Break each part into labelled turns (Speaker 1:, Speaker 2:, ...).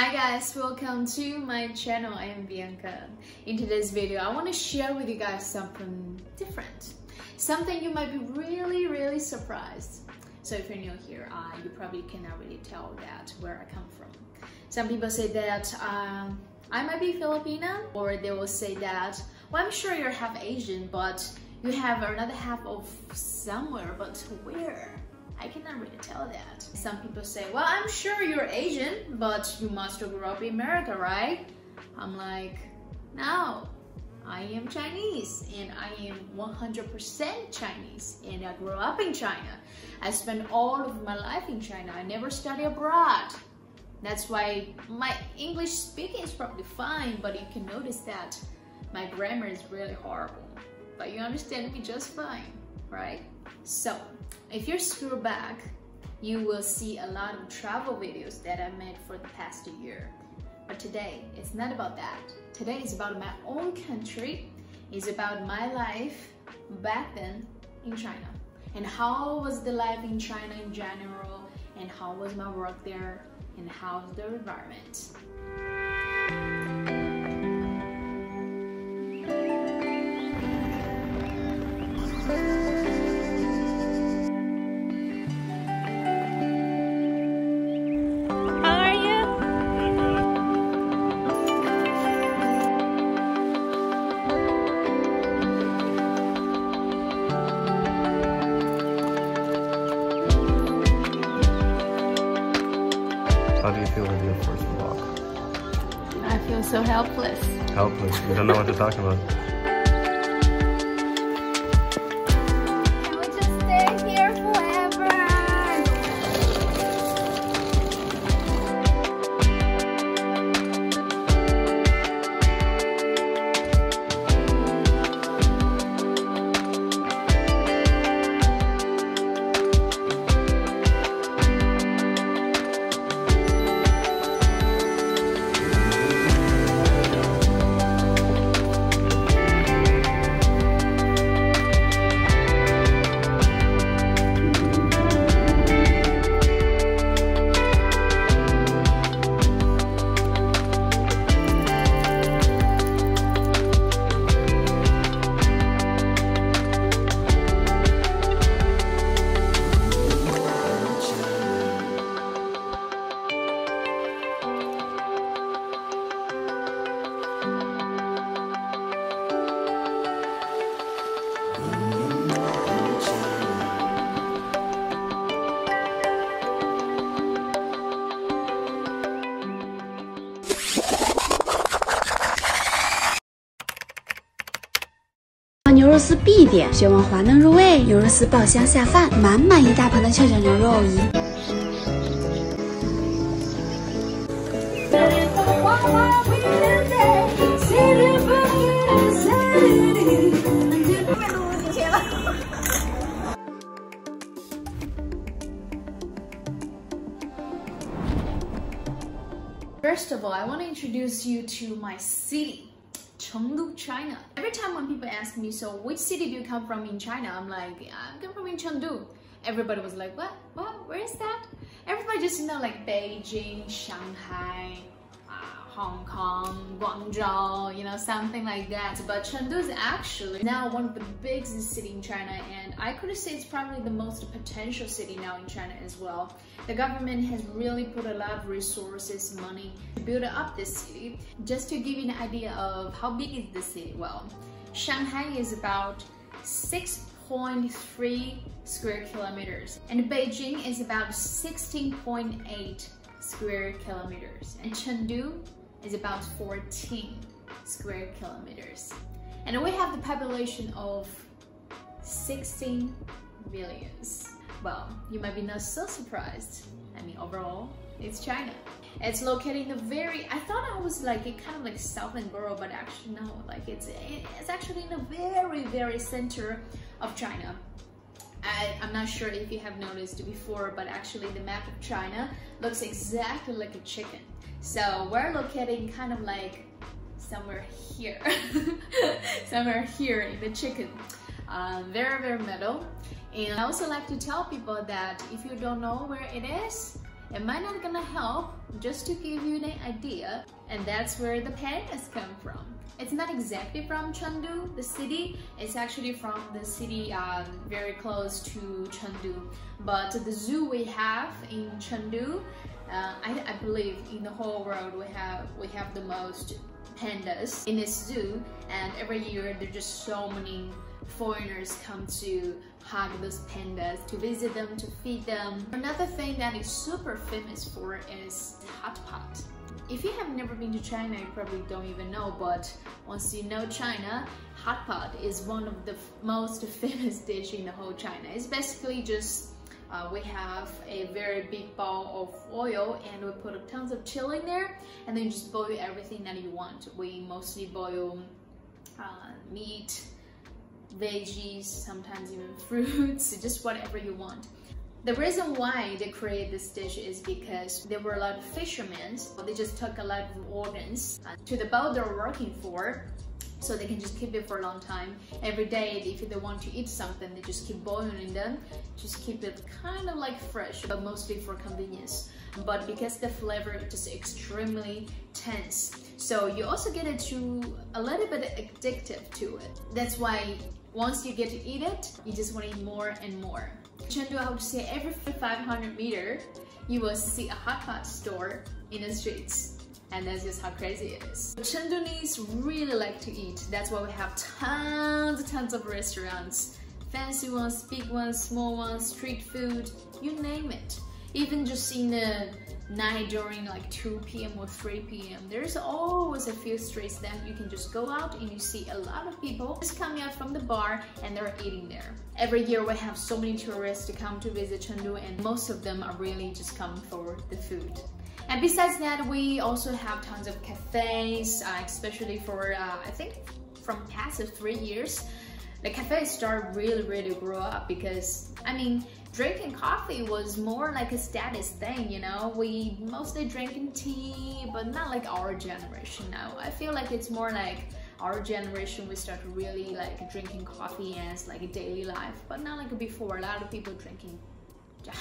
Speaker 1: Hi guys, welcome to my channel. I am Byanca. In today's video, I want to share with you guys something different. Something you might be really, really surprised. So if you're new here, uh, you probably cannot really tell that where I come from. Some people say that um, I might be Filipino, or they will say that, well, I'm sure you're half Asian, but you have another half of somewhere, but where? I cannot really tell that. Some people say, well, I'm sure you're Asian, but you must have grew up in America, right? I'm like, no, I am Chinese and I am 100% Chinese and I grew up in China. I spent all of my life in China. I never studied abroad. That's why my English speaking is probably fine, but you can notice that my grammar is really horrible. But you understand me just fine, right? So, if you scroll back, you will see a lot of travel videos that I made for the past year. But today, it's not about that. Today is about my own country. It's about my life back then in China. And how was the life in China in general, and how was my work there, and how's the environment.
Speaker 2: How do you feel with your first walk?
Speaker 1: I feel so helpless.
Speaker 2: Helpless. You don't know what to talk about.
Speaker 3: 牛肉丝必点，血旺滑嫩入味，牛肉丝爆香下饭，满满一大盆的翘脚牛肉一。
Speaker 1: First of all, I want to introduce you to my city, Chengdu, China. Every time when people ask me, so which city do you come from in China? I'm like, I come from in Chengdu. Everybody was like, what? What? Where is that? Everybody just you know like Beijing, Shanghai, Hong Kong, Guangzhou, you know, something like that. But Chengdu is actually now one of the biggest city in China, and I could say it's probably the most potential city now in China as well. The government has really put a lot of resources, money to build up this city. Just to give you an idea of how big is the city, well, Shanghai is about 6.3 square kilometers, and Beijing is about 16.8 square kilometers, and Chengdu is about 14 square kilometers. And we have the population of 16 millions. Well, you might be not so surprised. I mean, overall, it's China. It's located in the very, I thought I was like, it kind of like southern borough, but actually no, like it's, it's actually in the very, very center of China. I, I'm not sure if you have noticed before, but actually the map of China looks exactly like a chicken. So we're located kind of like somewhere here, somewhere here in the chicken. Um, very, very middle. And I also like to tell people that if you don't know where it is, it might not gonna help just to give you an idea and that's where the pandas come from it's not exactly from Chengdu, the city. It's actually from the city um, very close to Chengdu. But the zoo we have in Chengdu, uh, I, I, believe in the whole world we have we have the most pandas in this zoo. And every year there's just so many foreigners come to hug those pandas, to visit them, to feed them. Another thing that is super famous for is hot pot. If you have never been to China, you probably don't even know, but once you know China, hot pot is one of the most famous dish in the whole China. It's basically just uh, we have a very big bowl of oil and we put tons of chili in there and then just boil everything that you want. We mostly boil uh, meat, veggies, sometimes even fruits, just whatever you want. The reason why they created this dish is because there were a lot of fishermen. They just took a lot of organs uh, to the boat they're working for so they can just keep it for a long time. Every day, if they want to eat something, they just keep boiling them, just keep it kind of like fresh, but mostly for convenience. But because the flavor is just extremely tense, so you also get it to a little bit addictive to it. That's why once you get to eat it, you just want to eat more and more. Chengdu, I would say every 500 meter, you will see a hot pot store in the streets. And that's just how crazy it is. Chengdunese really like to eat. That's why we have tons and tons of restaurants. Fancy ones, big ones, small ones, street food, you name it. Even just in the night during like 2 p.m. or 3 p.m. There's always a few streets that you can just go out and you see a lot of people just coming out from the bar and they're eating there. Every year we have so many tourists to come to visit Chengdu and most of them are really just coming for the food. And besides that, we also have tons of cafes, uh, especially for, uh, I think, from past three years. The cafes start really, really grow up because, I mean, drinking coffee was more like a status thing, you know? We mostly drinking tea, but not like our generation now. I feel like it's more like our generation we start really like drinking coffee as like a daily life, but not like before. A lot of people drinking,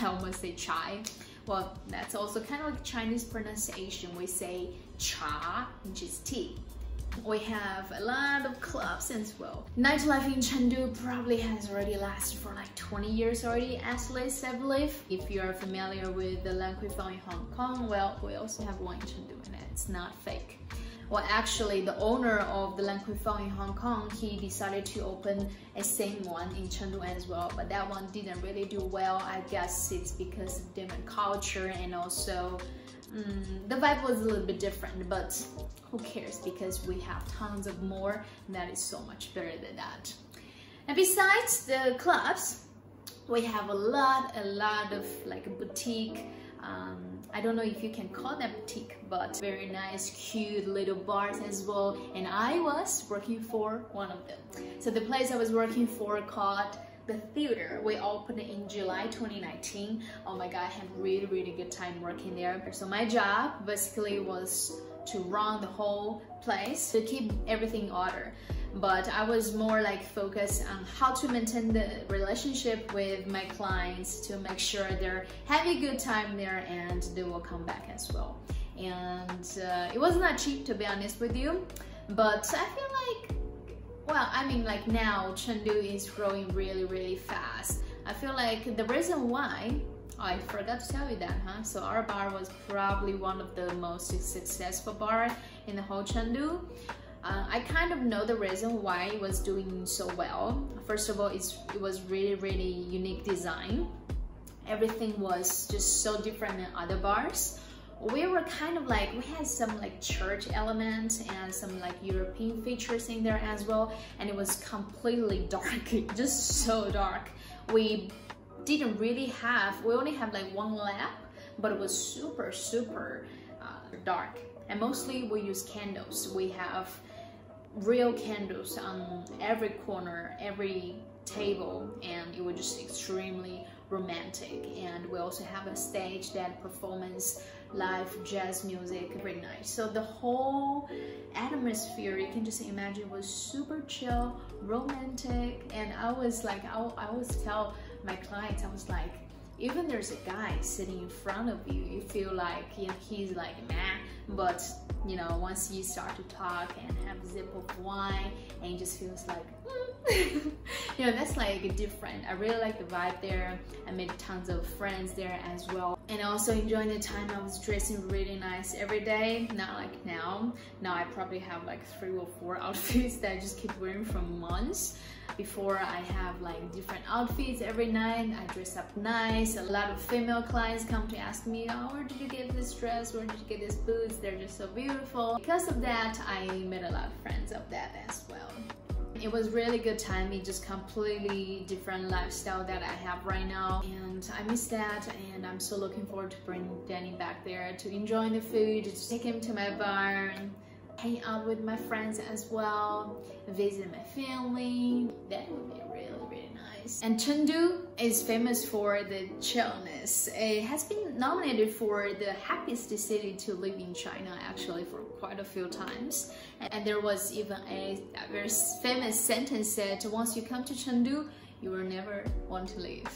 Speaker 1: I almost say chai. Well, that's also kind of like Chinese pronunciation. We say cha, which is tea we have a lot of clubs as well. Nightlife in Chengdu probably has already lasted for like 20 years already at least I believe. If you are familiar with the Lan Kwai Fong in Hong Kong, well we also have one in Chengdu and it's not fake. Well, actually, the owner of the Lan Kwai Fong in Hong Kong, he decided to open a same one in Chengdu as well, but that one didn't really do well. I guess it's because of different culture and also mm, the vibe was a little bit different, but who cares because we have tons of more and that is so much better than that. And besides the clubs, we have a lot, a lot of like boutique, um, I don't know if you can call them boutique, but very nice, cute little bars as well. And I was working for one of them. So the place I was working for called the theater we opened in July 2019 oh my god I had really really good time working there. So my job basically was to run the whole place to keep everything in order. But I was more like focused on how to maintain the relationship with my clients to make sure they're having a good time there and they will come back as well. And uh, it was not cheap to be honest with you. But I feel like well, I mean like now Chengdu is growing really, really fast. I feel like the reason why I forgot to tell you that, huh? So our bar was probably one of the most successful bar in the whole Chengdu. Uh, I kind of know the reason why it was doing so well. First of all, it was really, really unique design. Everything was just so different than other bars we were kind of like we had some like church elements and some like European features in there as well and it was completely dark just so dark. We didn't really have we only have like one lamp but it was super super uh, dark. And mostly we use candles. We have real candles on every corner every table and it was just extremely romantic. And we also have a stage that performance live jazz music every night so the whole atmosphere you can just imagine was super chill romantic and i was like i, I always tell my clients i was like even there's a guy sitting in front of you, you feel like you know, he's like meh, but you know, once you start to talk and have a sip of wine, and just feels like, mm. you know, that's like different. I really like the vibe there. I made tons of friends there as well. And also enjoying the time I was dressing really nice every day, not like now. Now I probably have like three or four outfits that I just keep wearing for months before I have like different outfits every night. I dress up nice. A lot of female clients come to ask me, oh, where did you get this dress? Where did you get these boots? They're just so beautiful. Because of that, I made a lot of friends of that as well. It was really good time. It's just completely different lifestyle that I have right now. And I miss that. And I'm so looking forward to bring Danny back there to enjoy the food, to take him to my bar hang out with my friends as well, visit my family. That would be really, really And Chengdu is famous for the chillness. It has been nominated for the happiest city to live in China actually for quite a few times. And there was even a, very famous sentence said, once you come to Chengdu, you will never want to leave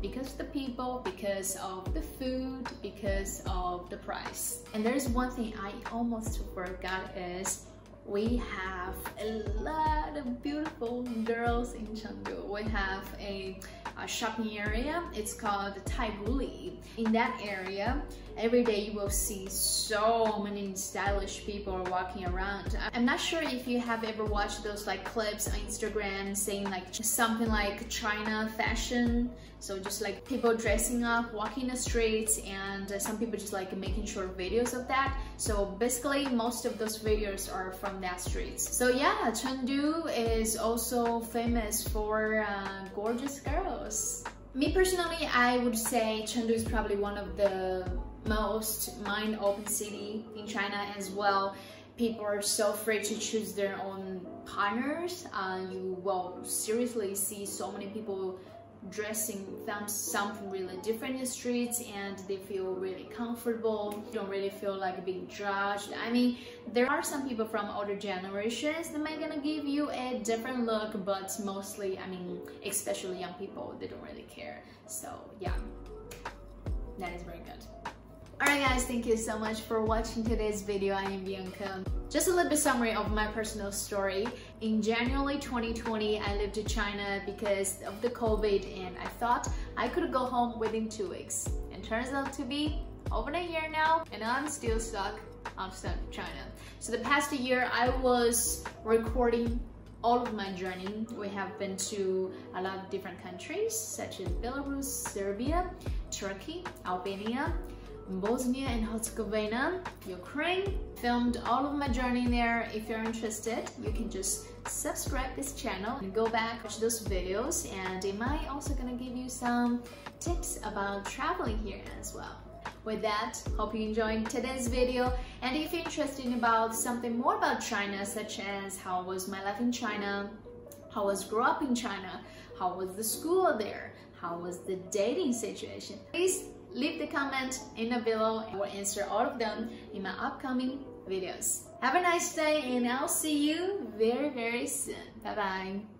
Speaker 1: because of the people, because of the food, because of the price. And there's one thing I almost forgot is we have a lot of beautiful girls in Chengdu. We have a, a shopping area. It's called Taikoo Li. In that area, every day you will see so many stylish people walking around. I'm not sure if you have ever watched those like clips on Instagram saying like something like China fashion. So just like people dressing up, walking the streets, and uh, some people just like making short videos of that. So basically most of those videos are from that streets. So yeah, Chengdu is also famous for uh, gorgeous girls. Me personally, I would say Chengdu is probably one of the most mind-open city in China as well. People are so free to choose their own partners. Uh, you will seriously see so many people dressing them something really different in the streets and they feel really comfortable you don't really feel like being judged. I mean there are some people from older generations that might gonna give you a different look but mostly i mean especially young people they don't really care. So yeah. That is very good Alright guys, thank you so much for watching today's video. I am Byanca. Just a little bit summary of my personal story. In January 2020, I lived in China because of the COVID and I thought I could go home within two weeks. And turns out to be over a year now and I'm still stuck outside of China. So the past year, I was recording all of my journey. We have been to a lot of different countries such as Belarus, Serbia, Turkey, Albania, Bosnia and Herzegovina, Ukraine. Filmed all of my journey there. If you're interested, you can just subscribe this channel and go back watch those videos and am I also gonna give you some tips about traveling here as well. With that, hope you enjoyed today's video and if you're interested about something more about China such as how was my life in China, how was grow up in China, how was the school there, how was the dating situation, please leave the comment in the below. And I will answer all of them in my upcoming videos. Have a nice day and I'll see you very, very soon. Bye-bye.